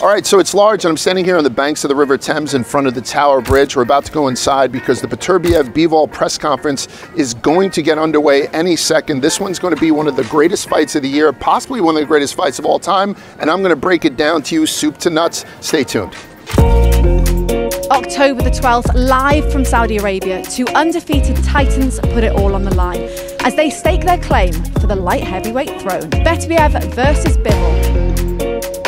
All right, so it's large, and I'm standing here on the banks of the River Thames in front of the Tower Bridge. We're about to go inside because the Beterbiev Bivol press conference is going to get underway any second. This one's going to be one of the greatest fights of the year, possibly one of the greatest fights of all time, and I'm going to break it down to you, soup to nuts. Stay tuned. October the 12th, live from Saudi Arabia, two undefeated titans put it all on the line as they stake their claim for the light heavyweight throne. Beterbiev versus Bivol.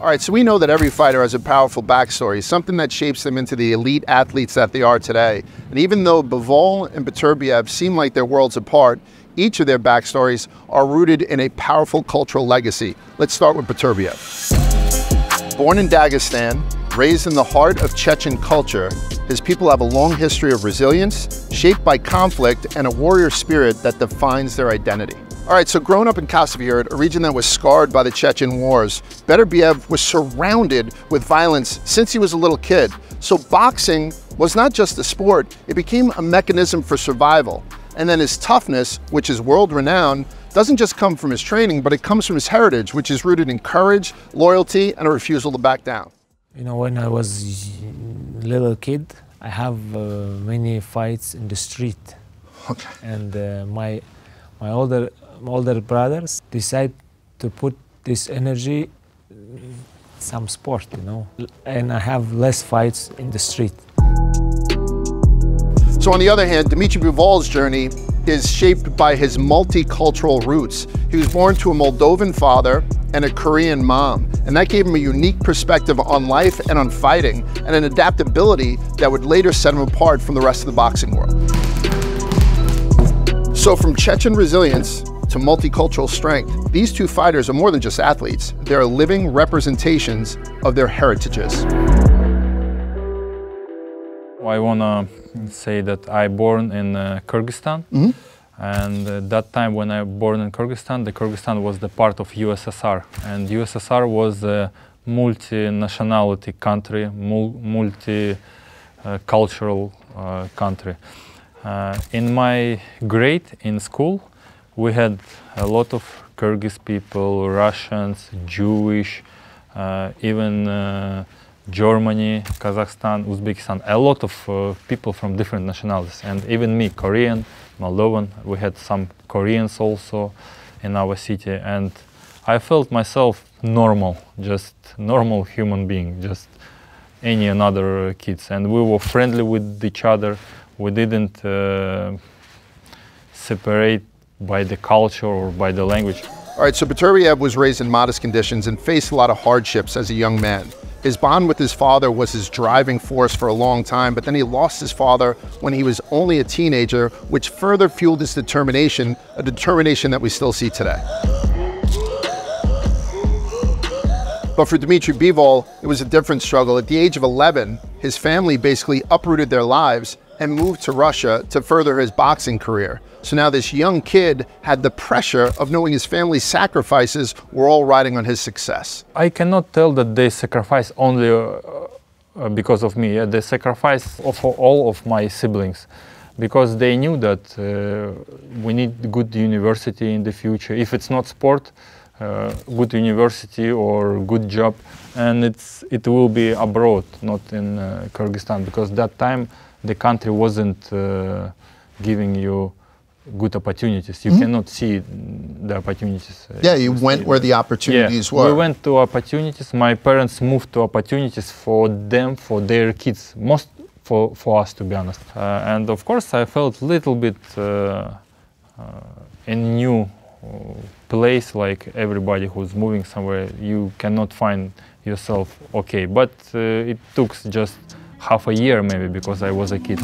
All right, so we know that every fighter has a powerful backstory, something that shapes them into the elite athletes that they are today. And even though Bivol and Beterbiev seem like they're worlds apart, each of their backstories are rooted in a powerful cultural legacy. Let's start with Beterbiev. Born in Dagestan, raised in the heart of Chechen culture, his people have a long history of resilience, shaped by conflict and a warrior spirit that defines their identity. All right, so growing up in Khasavyurt, a region that was scarred by the Chechen wars, Beterbiev was surrounded with violence since he was a little kid. So boxing was not just a sport, it became a mechanism for survival. And then his toughness, which is world renowned, doesn't just come from his training, but it comes from his heritage, which is rooted in courage, loyalty, and a refusal to back down. You know, when I was a little kid, I have uh, many fights in the street. Okay. And uh, my, my older older brothers decide to put this energy some sport, you know, and I have less fights in the street. So on the other hand, Dmitry Bivol's journey is shaped by his multicultural roots. He was born to a Moldovan father and a Korean mom, and that gave him a unique perspective on life and on fighting, and an adaptability that would later set him apart from the rest of the boxing world. So from Chechen resilience to multicultural strength, these two fighters are more than just athletes. They're living representations of their heritages. I want to say that I born in uh, Kyrgyzstan. Mm -hmm. And uh, that time when I born in Kyrgyzstan, the Kyrgyzstan was the part of USSR. And USSR was a multi-nationality country, multi-cultural uh, country. Uh, in my grade in school, we had a lot of Kyrgyz people, Russians, Jewish, uh, even uh, Germany, Kazakhstan, Uzbekistan, a lot of uh, people from different nationalities, and even me, Korean, Moldovan, we had some Koreans also in our city, and I felt myself normal, just normal human being, just any another kids, and we were friendly with each other. We didn't uh, separate by the culture or by the language. All right, so Beterbiev was raised in modest conditions and faced a lot of hardships as a young man. His bond with his father was his driving force for a long time, but then he lost his father when he was only a teenager, which further fueled his determination, a determination that we still see today. But for Dmitry Bivol, it was a different struggle. At the age of 11, his family basically uprooted their lives and moved to Russia to further his boxing career. So now this young kid had the pressure of knowing his family's sacrifices were all riding on his success. I cannot tell that they sacrificed only uh, uh, because of me. Yeah? They sacrifice for all of my siblings because they knew that uh, we need good university in the future. If it's not sport, uh, good university or good job, and it's it will be abroad, not in uh, Kyrgyzstan, because that time the country wasn't uh, giving you good opportunities. You mm -hmm. cannot see the opportunities. Uh, yeah, you went where the opportunities yeah. were. We went to opportunities. My parents moved to opportunities for them, for their kids, most for, for us, to be honest. Uh, and of course, I felt a little bit uh, uh, in new place, like everybody who's moving somewhere, you cannot find yourself okay. But it took just half a year maybe because I was a kid.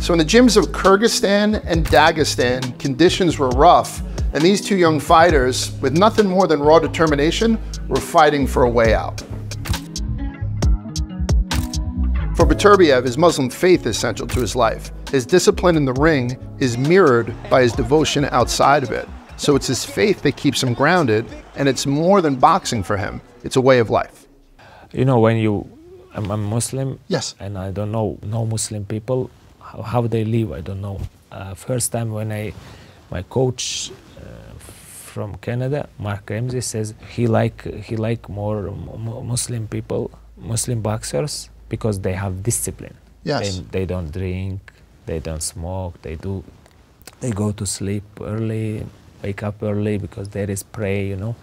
So in the gyms of Kyrgyzstan and Dagestan, conditions were rough, and these two young fighters, with nothing more than raw determination, were fighting for a way out. For Beterbiev, his Muslim faith is central to his life. His discipline in the ring is mirrored by his devotion outside of it. So it's his faith that keeps him grounded, and it's more than boxing for him. It's a way of life. You know, when you, I'm, I'm Muslim, yes, and I don't know no Muslim people, how, how they live, I don't know. Uh, first time when I my coach uh, from Canada, Marc Ramsay, says he like he like more Muslim people, Muslim boxers because they have discipline. Yes. They, they don't drink, they don't smoke, they do, they go to sleep early, wake up early because there is pray, you know.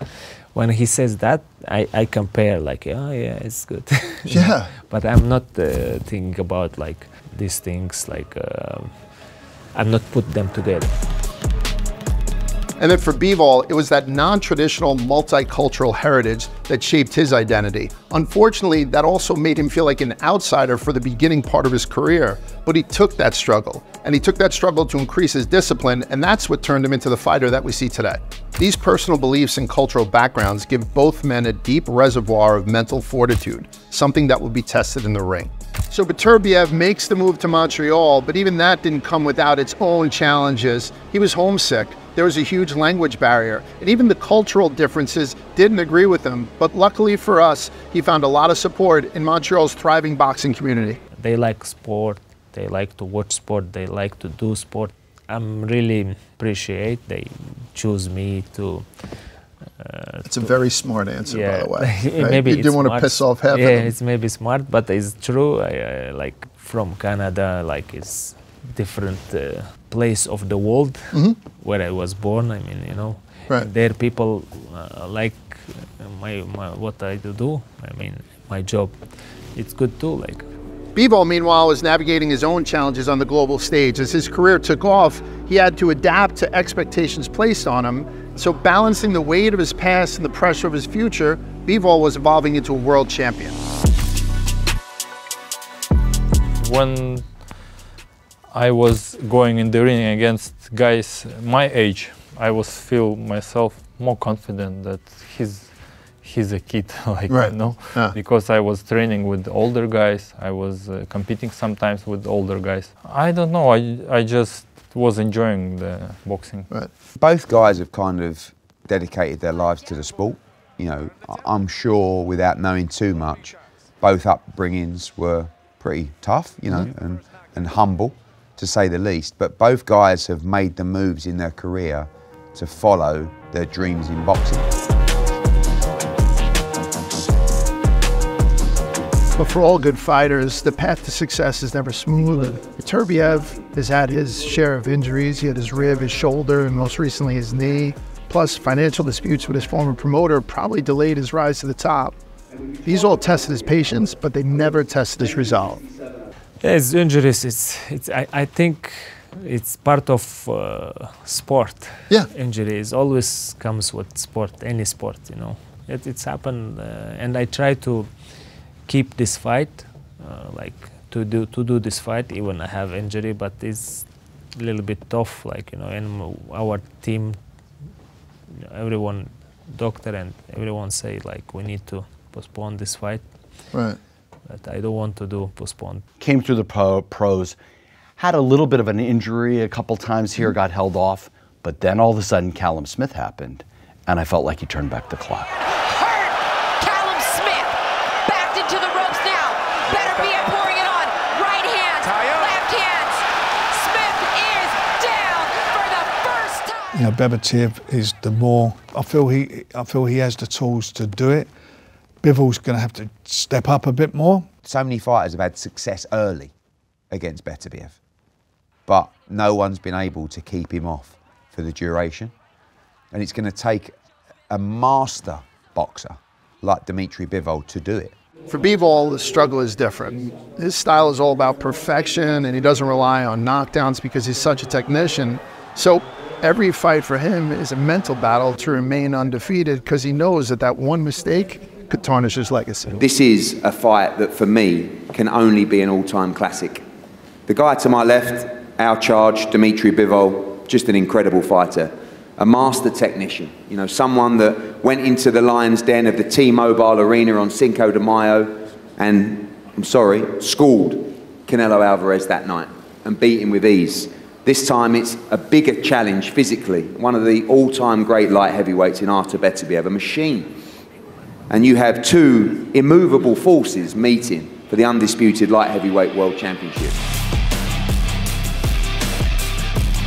When he says that, I, I compare like, oh yeah, it's good. Yeah. but I'm not uh, thinking about like these things like, uh, I'm not put them together. And then for Bivol, it was that non-traditional multicultural heritage that shaped his identity. Unfortunately, that also made him feel like an outsider for the beginning part of his career, but he took that struggle, and he took that struggle to increase his discipline, and that's what turned him into the fighter that we see today. These personal beliefs and cultural backgrounds give both men a deep reservoir of mental fortitude, something that will be tested in the ring. So Beterbiev makes the move to Montreal, but even that didn't come without its own challenges. He was homesick, there was a huge language barrier, and even the cultural differences didn't agree with him. But luckily for us, he found a lot of support in Montreal's thriving boxing community. They like sport, they like to watch sport, they like to do sport. I'm really appreciate they choose me to. Uh, it's a very smart answer, yeah, by the way. Right? maybe you didn't want to piss off half yeah, it's maybe smart, but it's true. I, I, like from Canada, like it's different uh, place of the world mm-hmm. where I was born. I mean, you know, right. there people uh, like my, my what I do. I mean, my job. It's good too. Like. Bivol, meanwhile, was navigating his own challenges on the global stage. As his career took off, he had to adapt to expectations placed on him. So, balancing the weight of his past and the pressure of his future, Bivol was evolving into a world champion. When I was going in the ring against guys my age. I was feel myself more confident that he's he's a kid, like right. you know, yeah. because I was training with older guys. I was uh, competing sometimes with older guys. I don't know. I I just was enjoying the boxing. Right. Both guys have kind of dedicated their lives to the sport. You know, I'm sure without knowing too much, both upbringings were pretty tough. You know, mm-hmm. and and humble to say the least. But both guys have made the moves in their career to follow their dreams in boxing. But for all good fighters, the path to success is never smooth. Beterbiev has had his share of injuries. He had his rib, his shoulder, and most recently his knee. Plus, financial disputes with his former promoter probably delayed his rise to the top. These all tested his patience, but they never tested his resolve. It's injuries. It's, it's. I, I think it's part of uh, sport. Yeah. Injuries always comes with sport, any sport, you know. It, it's happened, uh, and I try to keep this fight, uh, like to do to do this fight. Even I have injury, but it's a little bit tough, like you know. And our team, everyone, doctor and everyone say like we need to postpone this fight. Right that I don't want to do postpone. Came through the pro, pros, had a little bit of an injury a couple times here, mm-hmm. got held off, but then all of a sudden Callum Smith happened, and I felt like he turned back the clock. Hurt! Callum Smith backed into the ropes now. Beterbiev pouring it on. Right hands, left hands. Smith is down for the first time. You know, Beterbiev is the more. I feel he. I feel he has the tools to do it. Bivol's going to have to step up a bit more. So many fighters have had success early against Beterbiev, but no one's been able to keep him off for the duration. And it's going to take a master boxer like Dmitry Bivol to do it. For Bivol, the struggle is different. His style is all about perfection, and he doesn't rely on knockdowns because he's such a technician. So every fight for him is a mental battle to remain undefeated because he knows that that one mistake could tarnish his legacy. This is a fight that for me can only be an all-time classic. The guy to my left, our charge, Dmitry Bivol, just an incredible fighter. A master technician, you know, someone that went into the lion's den of the T-Mobile Arena on Cinco de Mayo and, I'm sorry, schooled Canelo Alvarez that night and beat him with ease. This time it's a bigger challenge physically. One of the all-time great light heavyweights in Artur Beterbiev, a machine and you have two immovable forces meeting for the undisputed light heavyweight world championship.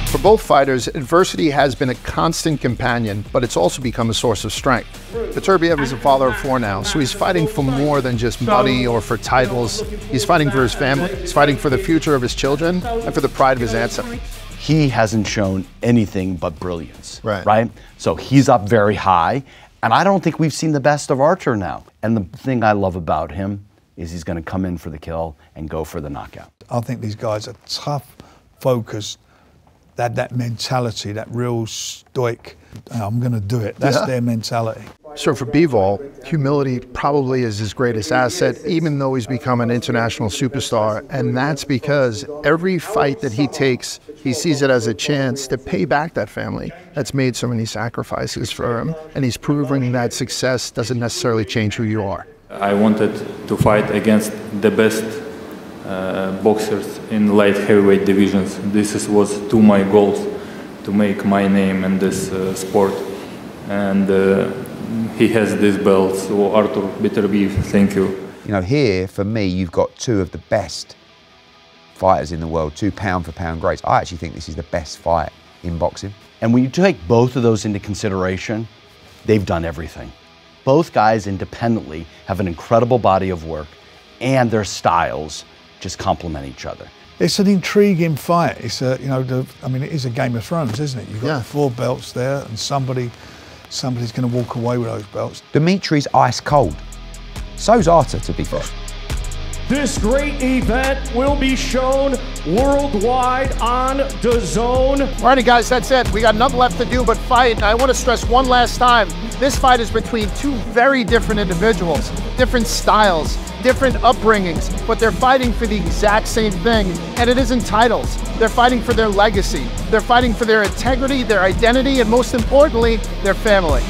For both fighters, adversity has been a constant companion, but it's also become a source of strength. Beterbiev is a father of four now, so he's fighting for more than just money or for titles. He's fighting for his family, he's fighting for the future of his children, and for the pride of his ancestors. He hasn't shown anything but brilliance. Right. Right? So he's up very high, and I don't think we've seen the best of Artur now. And the thing I love about him is he's going to come in for the kill and go for the knockout. I think these guys are tough, focused, they had that mentality, that real stoic, I'm going to do it. That's Yeah. their mentality. So for Bivol, humility probably is his greatest asset, even though he's become an international superstar. And that's because every fight that he takes, he sees it as a chance to pay back that family that's made so many sacrifices for him. And he's proving that success doesn't necessarily change who you are. I wanted to fight against the best uh, boxers in light heavyweight divisions. This is, was two my goals to make my name in this uh, sport, and uh, he has these belts. So Arthur Beterbiev, thank you. You know, here for me, you've got two of the best fighters in the world, two pound for pound greats. I actually think this is the best fight in boxing. And when you take both of those into consideration, they've done everything. Both guys independently have an incredible body of work, and their styles just complement each other. It's an intriguing fight. It's a, you know, the, I mean, it is a Game of Thrones, isn't it? You've got Yeah. the four belts there, and somebody, somebody's going to walk away with those belts. Dimitri's ice cold. So's Arthur, to be fair. This great event will be shown worldwide on DAZN. Alrighty, guys, that's it. We got nothing left to do but fight. And I want to stress one last time this fight is between two very different individuals, different styles, different upbringings, but they're fighting for the exact same thing, and it isn't titles. They're fighting for their legacy, they're fighting for their integrity, their identity, and most importantly, their family.